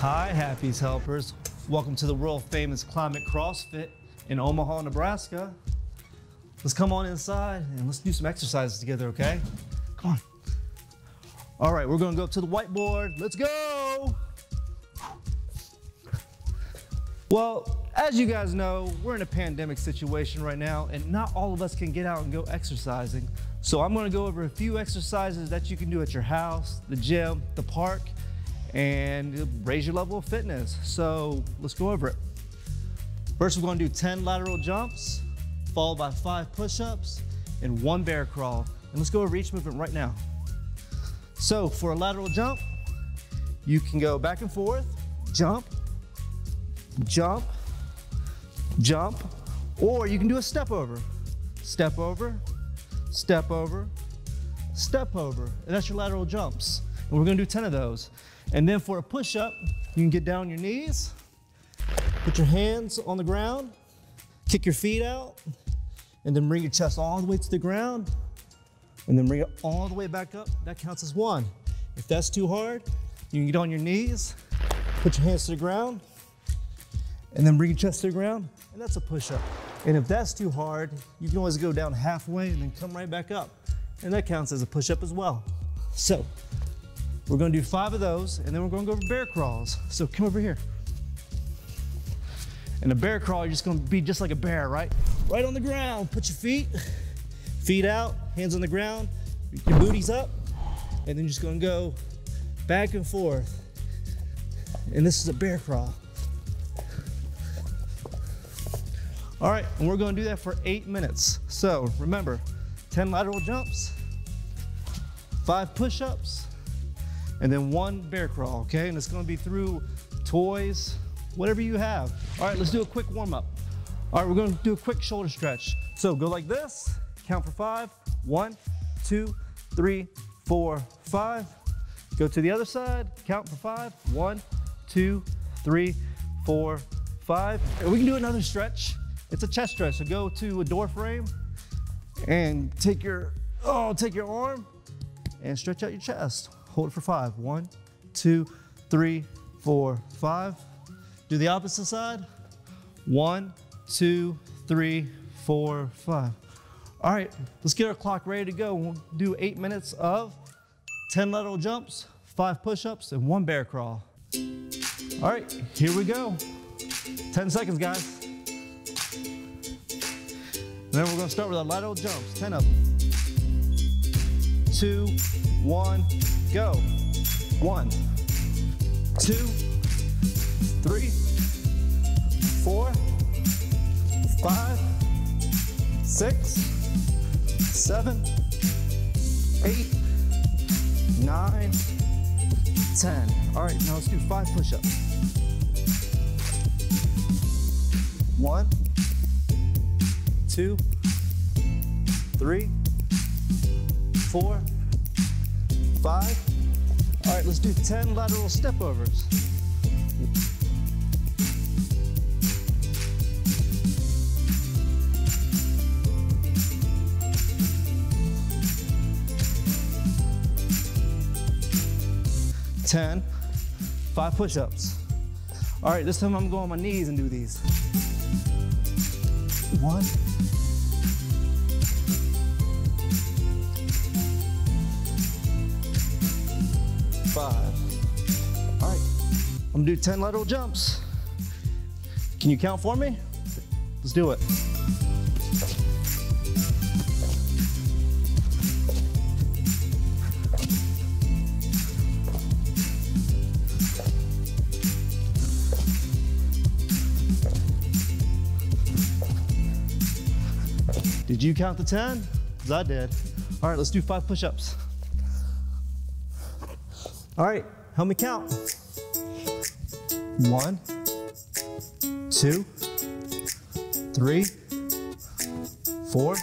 Hi, Haphie's Helpers. Welcome to the world famous Climate CrossFit in Omaha, Nebraska. Let's come on inside and let's do some exercises together, okay? Come on. All right, we're gonna go up to the whiteboard. Let's go! Well, as you guys know, we're in a pandemic situation right now, and not all of us can get out and go exercising. So I'm gonna go over a few exercises that you can do at your house, the gym, the park, and raise your level of fitness. So let's go over it. First, we're gonna do 10 lateral jumps, followed by five push-ups and one bear crawl. And let's go over each movement right now. So for a lateral jump, you can go back and forth, jump, jump, jump, or you can do a step over. Step over, step over, step over. And that's your lateral jumps. And we're gonna do 10 of those. And then for a push-up, you can get down on your knees, put your hands on the ground, kick your feet out, and then bring your chest all the way to the ground, and then bring it all the way back up. That counts as one. If that's too hard, you can get on your knees, put your hands to the ground, and then bring your chest to the ground, and that's a push-up. And if that's too hard, you can always go down halfway and then come right back up. And that counts as a push-up as well. So, we're gonna do five of those, and then we're gonna go over bear crawls. So come over here. And a bear crawl, you're just gonna be just like a bear, right? Right on the ground, put your feet, feet out, hands on the ground, your booties up, and then you're just gonna go back and forth. And this is a bear crawl. All right, and we're gonna do that for eight minutes. So remember, 10 lateral jumps, five push-ups, and then one bear crawl, okay? And it's gonna be through toys, whatever you have. All right, let's do a quick warm up. All right, we're gonna do a quick shoulder stretch. So go like this, count for five. One, two, three, four, five. Go to the other side, count for five. One, two, three, four, five. And we can do another stretch. It's a chest stretch. So go to a door frame and take your, oh, take your arm and stretch out your chest. Hold it for five. One, two, three, four, five. Do the opposite side. One, two, three, four, five. All right, let's get our clock ready to go. We'll do eight minutes of 10 lateral jumps, five push-ups, and one bear crawl. All right, here we go. 10 seconds, guys. Then we're gonna start with our lateral jumps, 10 of them. Two, one, go. One, two, three, four, five, six, seven, eight, nine, ten. All right, now let's do five push-ups. One, two, three, four, five. All right, let's do 10 lateral step overs. Ten, five push-ups. All right, this time I'm going on my knees and do these. One, I'm gonna do 10 lateral jumps. Can you count for me? Let's do it. Did you count the 10? Because I did. All right, let's do five push-ups. All right, help me count. One, two, three, four,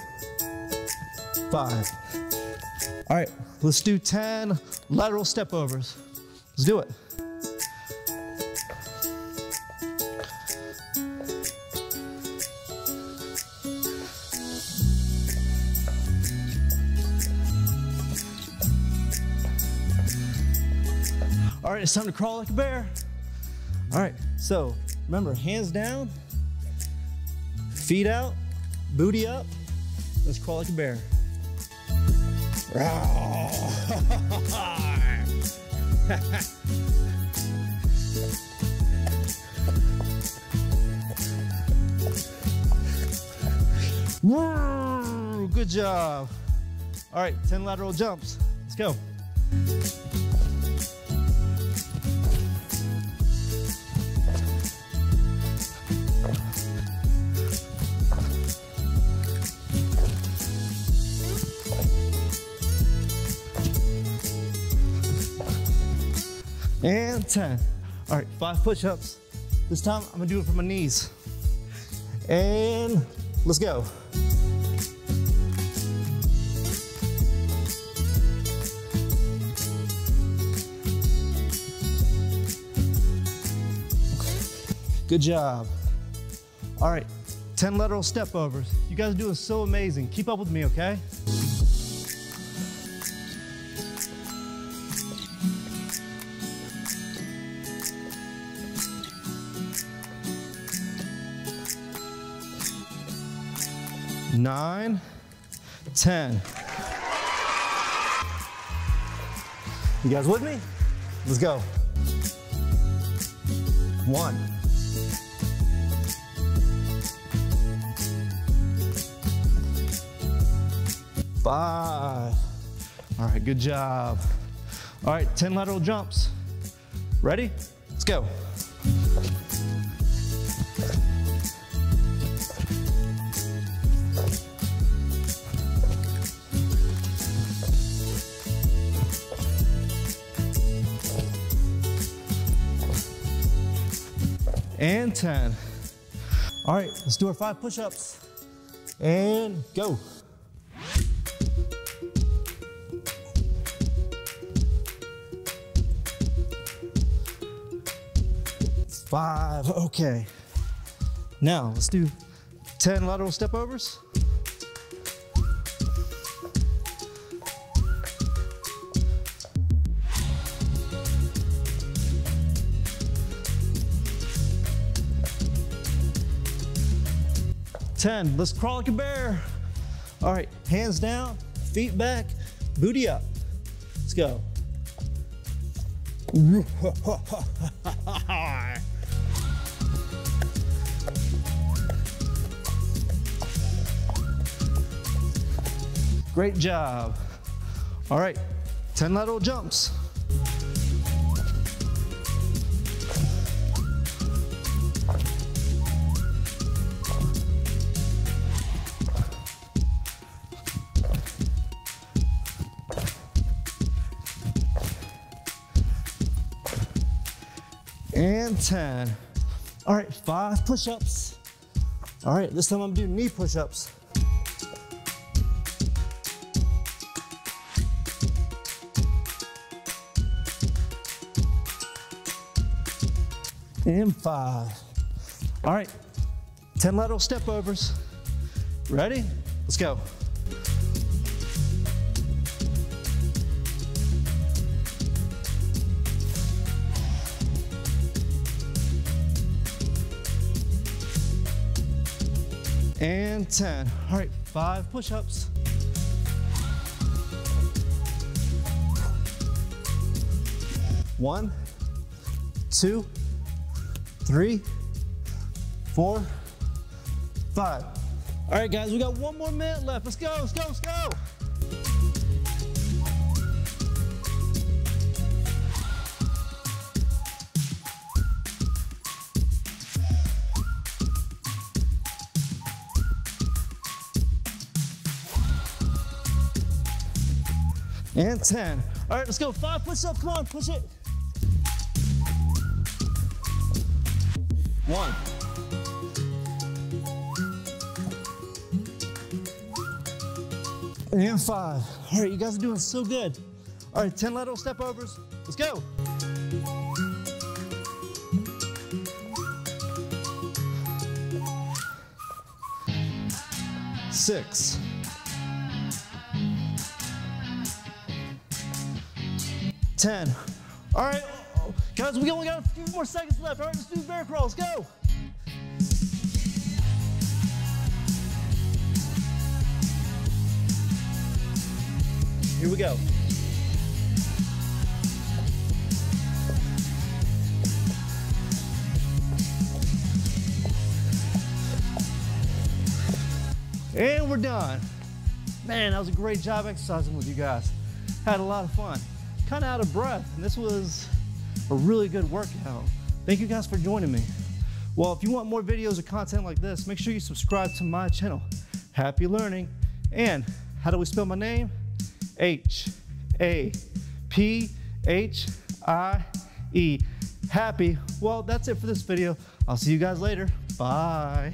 five. All right, let's do 10 lateral step overs. Let's do it. All right, it's time to crawl like a bear. All right, so remember, hands down, feet out, booty up. Let's crawl like a bear. Good job. All right, 10 lateral jumps. Let's go. And 10. All right, five push-ups. This time I'm gonna do it from my knees. And let's go. Good job. All right, 10 lateral step overs. You guys are doing so amazing. Keep up with me, okay? Nine, ten. You guys with me? Let's go. One. Five. All right, good job. All right, 10 lateral jumps. Ready? Let's go. And 10. All right, let's do our five push-ups. And go. Five, okay. Now, let's do 10 lateral step overs. Ten, let's crawl like a bear. All right, hands down, feet back, booty up. Let's go. Great job. All right, 10 lateral jumps. And 10. All right, five push-ups. All right, this time I'm doing knee push-ups. And five. All right, 10 lateral step overs. Ready? Let's go. And 10. All right, five push-ups. One, two, three, four, five. All right, guys, we got one more minute left. Let's go, let's go, let's go. And 10. All right, let's go. Five push-ups. Come on, push it. One. And five. All right, you guys are doing so good. All right, 10 lateral step overs. Let's go. Six. Ten. All right, Guys, we only got a few more seconds left. All right, let's do bear crawls. Go. Here we go. And we're done. Man, that was a great job exercising with you guys. Had a lot of fun. Kind of out of breath, and this was a really good workout. Thank you guys for joining me. Well, if you want more videos or content like this, make sure you subscribe to my channel. Haphie learning. And how do we spell my name? H A P H I E. Haphie. Well, that's it for this video. I'll see you guys later. Bye.